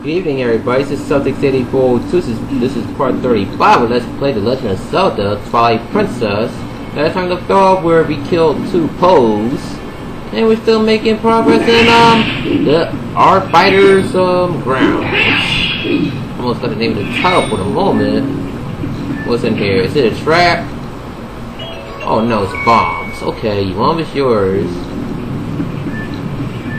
Good evening, everybody. This is Celtics 8402. This is, this is part 35 Let's Play The Legend of Zelda Twilight Princess. Last time left off where we killed two Poes. And we're still making progress in, um, the, Arbiter's, um, ground. Almost got the name of the title for the moment. What's in here? Is it a trap? Oh no, it's bombs. Okay, you want is yours.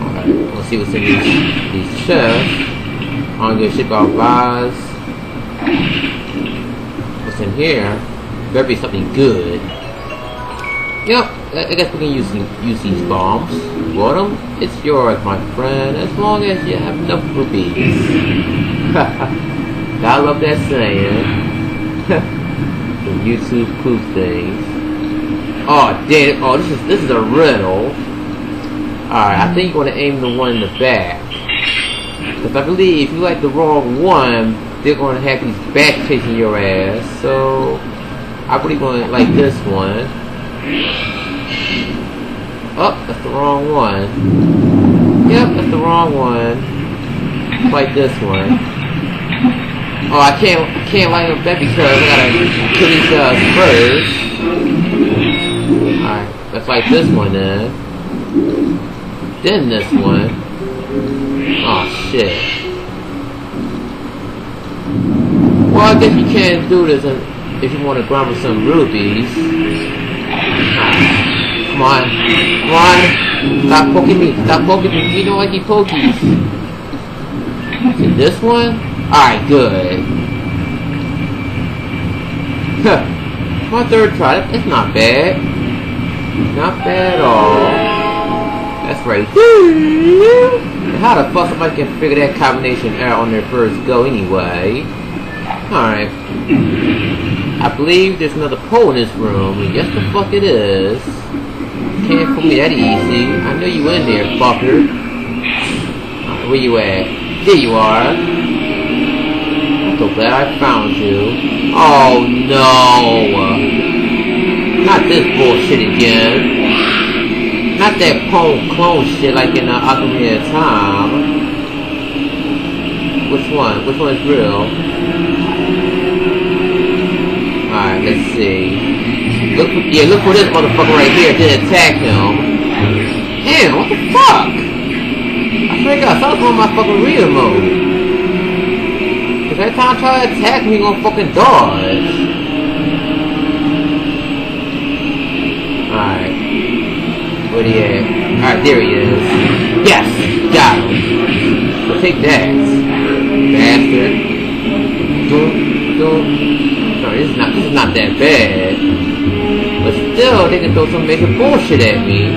Alright, let's see what's in these, these chests. I'm gonna ship out Vaz. What's in here? Better be something good. Yep, I guess we can use use these bombs. Want them? It's yours, my friend, as long as you have enough rupees. I love that saying. the YouTube proof things. Oh damn! Oh, this is this is a riddle. Alright, I think you want to aim the one in the back. Because I believe if you like the wrong one, they're going to have these back chasing your ass. So, I believe going to like this one. Oh, that's the wrong one. Yep, that's the wrong one. Like this one. Oh, I can't, I can't line up that because I gotta kill these uh, first. Alright, let's like this one then. Then this one. Shit. Well, I guess you can't do this if you want to grab some rubies. Come on. Come on. Stop poking me. Stop poking me. You don't like these pokies. Is this one? Alright, good. My third try. It's not bad. Not bad at all. That's right. How the fuck somebody can figure that combination out on their first go anyway? Alright. I believe there's another Poe in this room. Yes, the fuck it is. Can't fool me that easy. I know you in there, fucker. Right, where you at? There you are. I'm so glad I found you. Oh no! Not this bullshit again. Not that clone clone shit like in the uh, Ocarina of Time. Which one? Which one is real? Alright, let's see. Look, yeah, look for this motherfucker right here to attack him. Damn, what the fuck? I I thought I was on my fucking real mode. Cause every time I try to attack me, gonna fucking dodge. Where he at? Alright, there he is. Yes! Got him. So take that. Bastard. Don't, don't. No, this is not, this is not that bad. But still, they can throw some major bullshit at me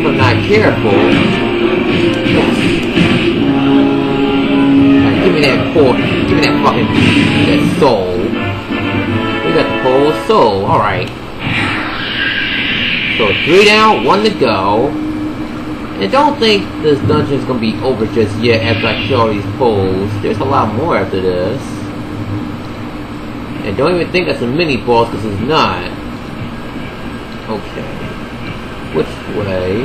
if I'm not careful. Yes. Right, give me that Poe, give me that fucking, that soul. We got the whole soul, alright. So three down, one to go. And don't think this dungeon's gonna be over just yet after I kill all these Poes. There's a lot more after this. And don't even think that's a mini boss because it's not. Okay. Which way?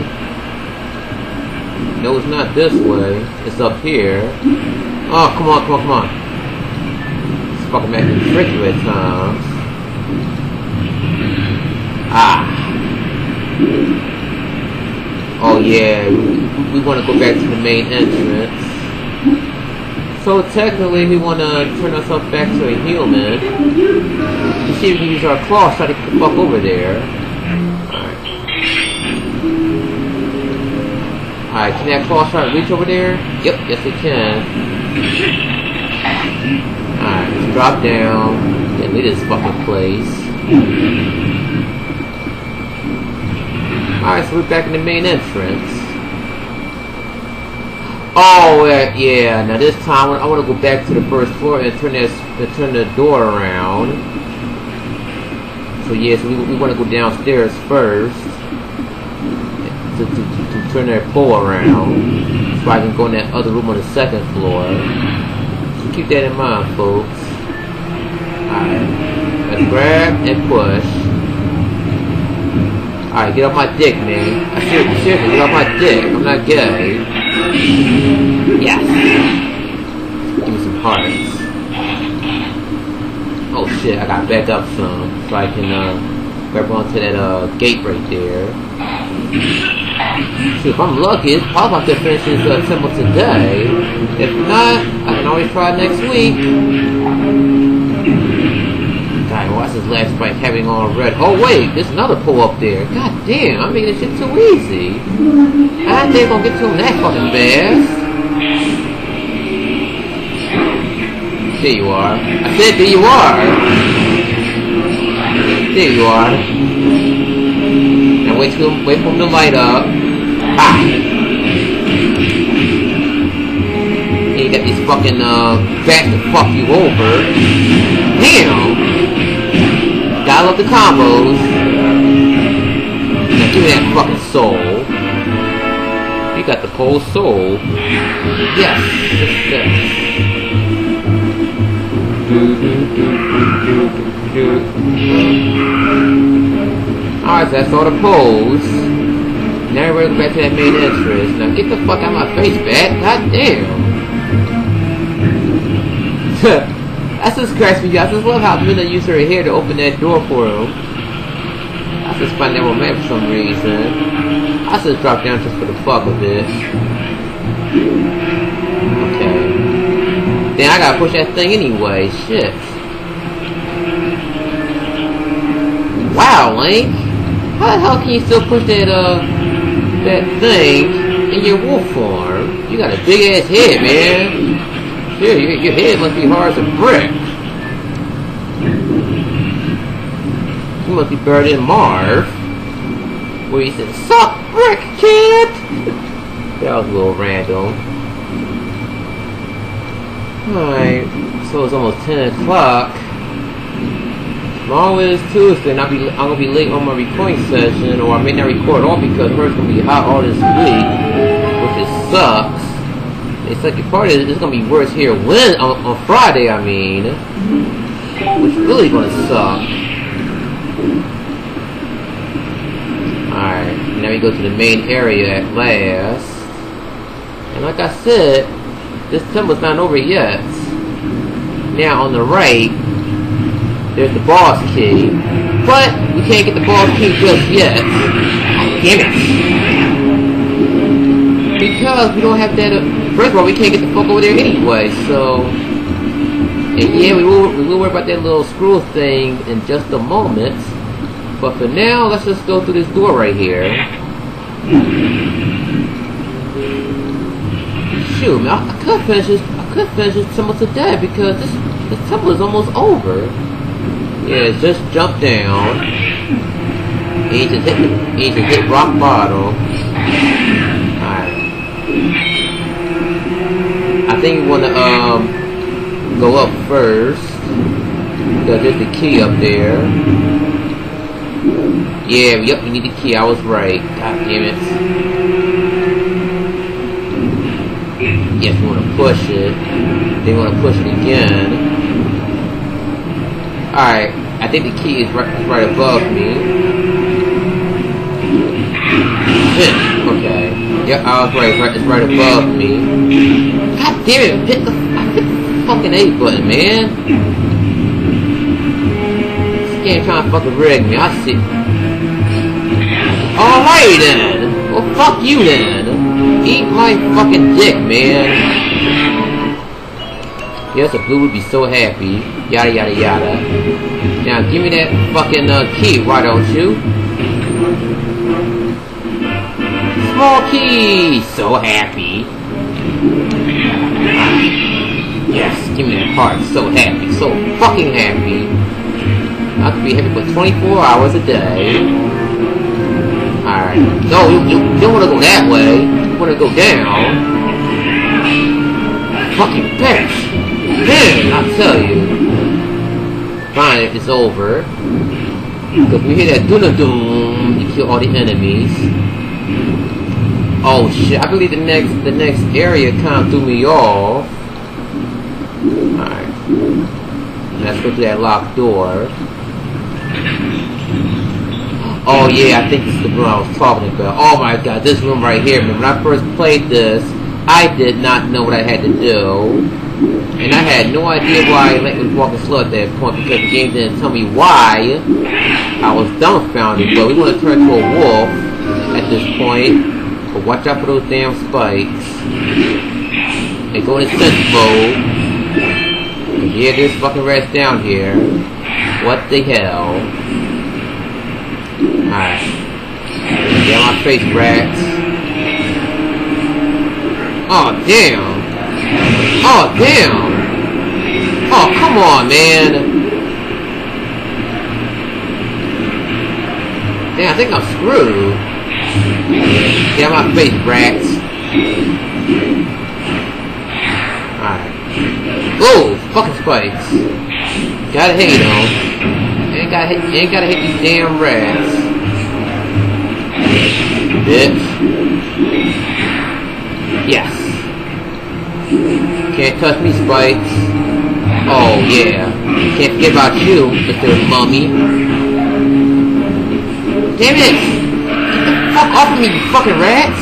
No, it's not this way. It's up here. Oh, come on, come on, come on. It's fucking making tricky at times. Ah. Oh yeah, we, we want to go back to the main entrance. So technically we want to turn ourselves back to a human. To see if we can use our claws try to get the fuck over there. Alright. Alright, can that claw try to reach over there? Yep, yes it can. Alright, drop down. and leave this fucking place. Alright, so we're back in the main entrance. Oh, uh, yeah. Now this time, I want to go back to the first floor and turn this, uh, turn the door around. So yes, yeah, so we, we want to go downstairs first to, to, to, to turn that pole around, so I can go in that other room on the second floor. So keep that in mind, folks. Alright, let's grab and push. Alright, get off my dick, man. I seriously, seriously, get off my dick. I'm not gay. Yes. Give me some hearts. Oh shit, I gotta back up some so I can uh, grab onto that uh, gate right there. Shoot, if I'm lucky, it's probably about to finish this uh, temple today. If not, I can always try next week. God, why is this last fight having all red? Oh wait, there's another Poe up there. God damn, I'm making this shit too easy. I think I'm gonna get to him that fucking fast. There you are. I said there you are. There you are. Now wait till wait for him to light up. Ha! And you got these fucking uh back to fuck you over. Damn! Gotta love the combos. Now give me that fucking soul. You got the Poe soul. Yes, yes, yes. Alright, so that's all the Poes. Now we're back to that main entrance. Now get the fuck out of my face, bat. God damn. That's just cracks me up. I just love how Midna used her hair to open that door for him. I just find that romantic for some reason. I just dropped down just for the fuck of this. Okay. Then I gotta push that thing anyway. Shit. Wow, Link. How the hell can you still push that, uh, that thing in your wolf form? You got a big ass head, man. Yeah, your, your head must be hard as a brick. You must be buried in Marv. Where he said, Suck brick, kid! that was a little random. Alright, so it's almost 10 o'clock. Tomorrow is Tuesday, and I'll be, I'm gonna be late on my recording session, or I may not record all because hers gonna be hot all this week, which is sucks. It's like the second part is it's gonna be worse here when on, on Friday. I mean, which really gonna suck. Alright, now we go to the main area at last. And like I said, this temple's not over yet. Now on the right, there's the boss key. But we can't get the boss key just yet. Damn it. Because we don't have that... Uh, First of all, we can't get the fuck over there anyway, so... And yeah, we will, we will worry about that little screw thing in just a moment. But for now, let's just go through this door right here. Shoot, man, I, I could finish this. I could finish this temple today because this this temple is almost over. Yeah, just jump down. You just hit, you just hit rock bottom. Alright. I think you want to um go up first because there's the key up there. Yeah, yep, you need the key. I was right. God damn it. Yes, we want to push it. Then we want to push it again. Alright, I think the key is right, right above me. okay. Yep, I was right. It's right, it's right above me. God damn it! Hit the, hit the fucking A button, man. This game trying to fucking rig me. I see. Alright then! Well, fuck you then! Eat my fucking dick, man! Yes, the blue would be so happy. Yada yada yada. Now, give me that fucking uh, key, why don't you? So happy. Yes, give me that heart. So happy. So fucking happy. I could be happy for 24 hours a day. Alright. No, you, you, don't want to go that way. You want to go down. Fucking bitch. Man, I tell you. Fine, it's over. Because we hear that duna doom, you kill all the enemies. Oh shit, I believe the next the next area kind of threw me off. Alright. Let's go to that locked door. Oh yeah, I think this is the room I was talking about. Oh my god, this room right here. When I first played this, I did not know what I had to do. And I had no idea why I was walking slow at that point because the game didn't tell me why. I was dumbfounded, but we want to turn to a wolf at this point. But watch out for those damn spikes. And go into sense mode. Yeah, there's fucking rats down here. What the hell? Alright. Get my face, rats. Oh, damn. Oh, damn. Oh, come on, man. Damn, I think I'm screwed. Get my face, rats. Alright. Oh, fucking spikes. Gotta hit them. Ain't gotta hit, ain't gotta hit these damn rats. Bitch. Yes. Can't touch me, spikes. Oh, yeah. Can't forget about you, Mr. Mummy. Damn it! Fuck off of me, you fucking rats!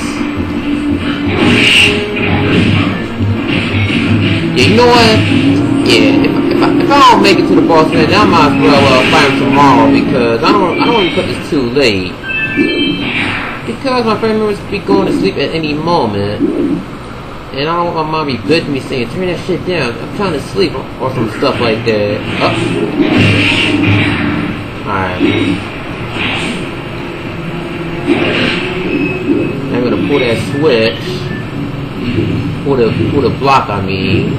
Yeah, you know what? Yeah, if, if, I, if I don't make it to the boss then I might as well uh, fight him tomorrow because I don't I don't want to put this too late. Because my family members be going to sleep at any moment. And I don't want my mom to be good to me saying, turn that shit down, I'm trying to sleep, or some stuff like that. Oh. Alright. I'm gonna pull that switch. Pull the, pull the block, I mean.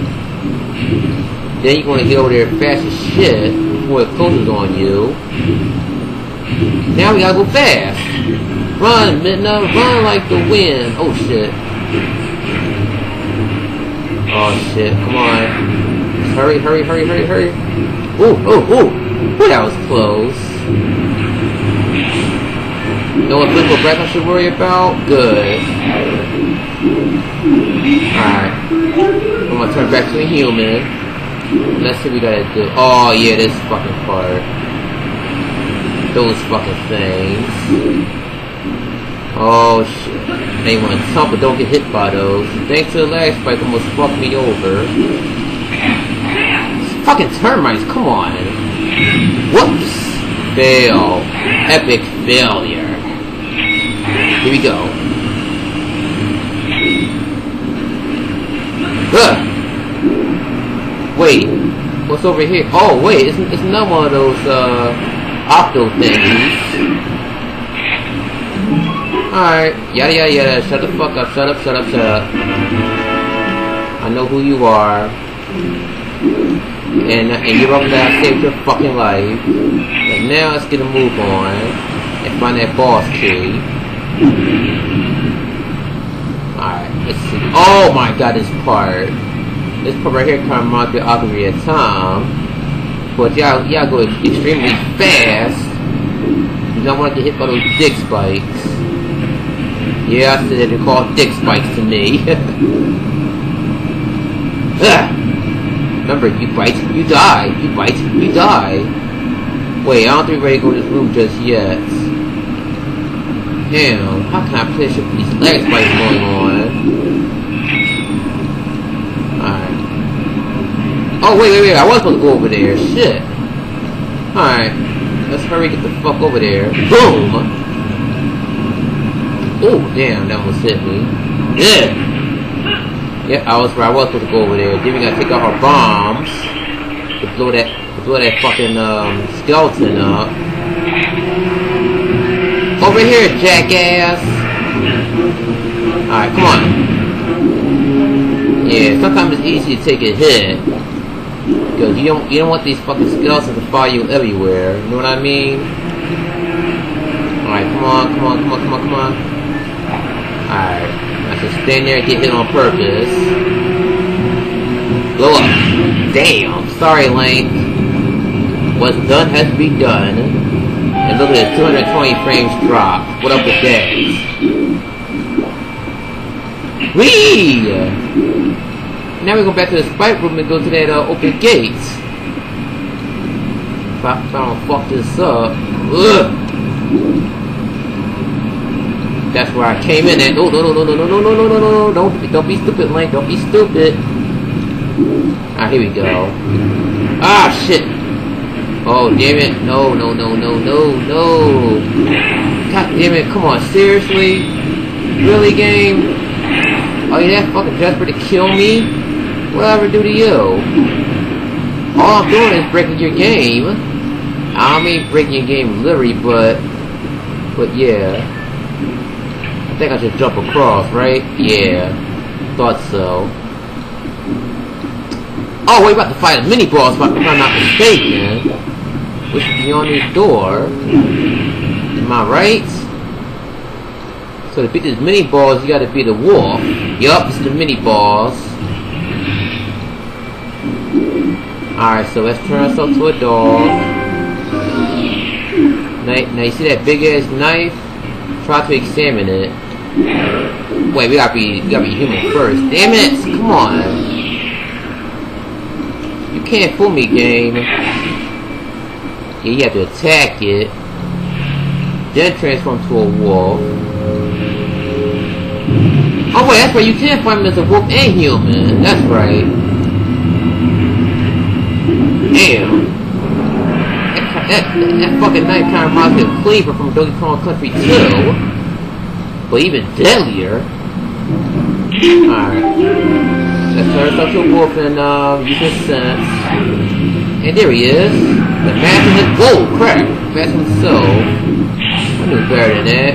Then you're gonna get over there fast as shit before it closes on you. Now we gotta go fast. Run, Midna, run like the wind. Oh shit. Oh shit, come on. Hurry, hurry, hurry, hurry, hurry. Ooh, ooh, ooh. Ooh, that was close. Physical breath I should worry about? Good. Alright. I'm gonna turn back to a human. Let's see what we gotta do. Oh yeah, this fucking part. Those fucking things. Oh shit. They to top but don't get hit by those. Thanks to the last spike almost fucked me over. Fucking termites, come on. Whoops. Fail. Epic failure. Here we go. Ugh. Wait, what's over here? Oh, wait, it's, it's not one of those, uh, octo thingies. Alright, yada yada yada, shut the fuck up, shut up, shut up, shut up. I know who you are. And, and you're up there, I saved your fucking life. But now let's get a move on and find that boss key. Alright, let's see. Oh my god, this part. This part right here kind of reminds me of Time. But y'all, y'all go extremely fast. You don't want to get hit by those dick spikes. Yeah, I said they're called dick spikes to me. Ah! Remember, you bite, you die. You bite, you die. Wait, I don't think we're ready to go to this room just yet. Damn, how can I play with these leg spikes going on? Alright. Oh, wait, wait, wait, I was supposed to go over there. Shit. Alright. Let's hurry get the fuck over there. Boom! Oh, damn, that almost hit me. Yeah! Yeah, I was right. I was supposed to go over there. Then we gotta take out our bombs to blow that to blow that fucking um, skeleton up. Over here, jackass. Alright, come on. Yeah, sometimes it's easy to take a hit. Because you don't you don't want these fucking skeletons to follow you everywhere. You know what I mean? Alright, come on, come on, come on, come on, come on. Alright. I should stand there and get hit on purpose. Blow up. Damn. Sorry, Link. What's done has to be done. And look at this, 220 frames drop. What up with that? Whee! Now we go back to the spike room and go to that uh, open gate. If I, if I don't fuck this up. Ugh. That's where I came in at. No, no, no, no, no, no, no, no, no, no, no. Don't, don't be stupid, Link. Don't be stupid. Ah, here we go. Ah, shit. Oh, damn it. No, no, no, no, no, no. God damn it. Come on, seriously? Really, game? Are you that fucking desperate to kill me? What I ever do to you? All I'm doing is breaking your game. I mean breaking your game literally, but... But yeah. I think I should jump across, right? Yeah. Thought so. Oh, we're about to fight a mini boss, if I'm not mistaken. Which should be on door. Am I right? So to beat this mini boss, you gotta beat the wolf. Yup, it's the mini boss. Alright, so let's turn ourselves to a dog. Now, now you see that big ass knife? Try to examine it. Wait, we gotta be we gotta be human first. Damn it! Come on. You can't fool me, game. Yeah, you have to attack it. Then transform to a wolf. Oh wait, that's right, you can find him as a wolf and human. That's right. Damn. That, that, that fucking of reminds me of Cleaver from Donkey Kong Country 2. But even deadlier. Alright. Let's turn ourselves to a wolf and uh, use his sense. And there he is. The master oh, is gold crap. That's so. I knew better than that.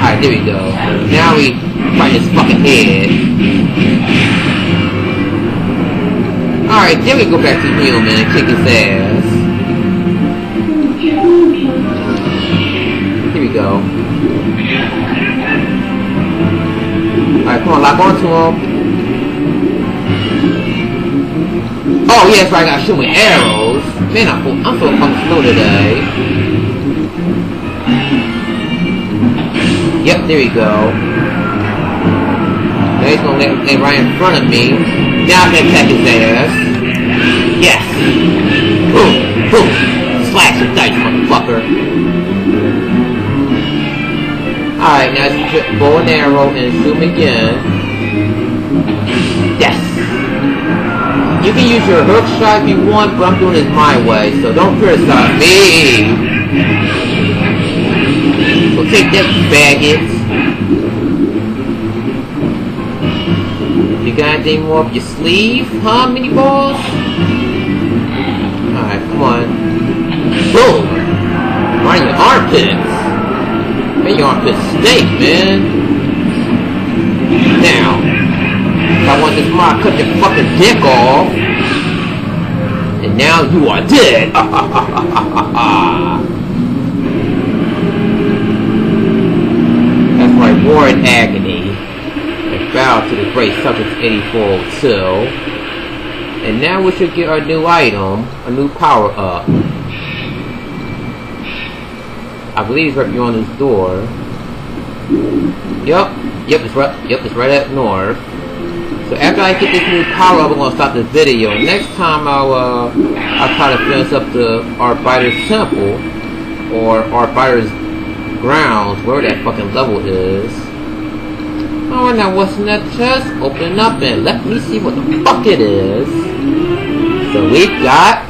Alright, there we go. Now we fight his fucking head. Alright, then we go back to human and kick his ass. Here we go. Alright, come on, lock onto him. Oh, yes, right, I gotta shoot with arrows. Man, I'm, I'm so fucking slow today. Yep, there we go. Now he's gonna lay, lay right in front of me. Now I'm gonna attack his ass. Yes! Boom! Boom! Slash the dice, motherfucker! Alright, now it's bow and arrow and zoom again. Yes! You can use your hook shot if you want, but I'm doing it my way, so don't criticize me! So take that, faggots. You got anything more up your sleeve, huh, mini balls? Alright, come on. Boom! Right in your armpits. Man, your armpits stink, man. I cut your fucking dick off. And now you are dead. That's my war in agony, and bow to the great Celtics 8402. And now we should get our new item, a new power up. I believe it's right beyond this door. Yep, yep, it's right, yep, it's right up north. So after I get this new power up, I'm gonna stop the video. Next time I'll, uh, I'll try to finish up the Arbiter's Temple, or Arbiter's grounds, where that fucking level is. Oh, now what's in that chest? Open up and let me see what the fuck it is. So we've got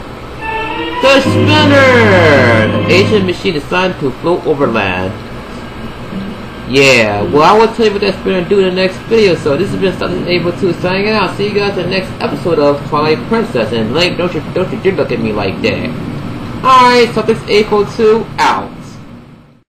the spinner! The ancient machine designed to float over land. Yeah, well I will tell you what that spinner do in the next video, so this has been something able to signing out. See you guys in the next episode of Twilight Princess, and Link, don't you, don't you dare look at me like that. Alright, Celtics 842 out.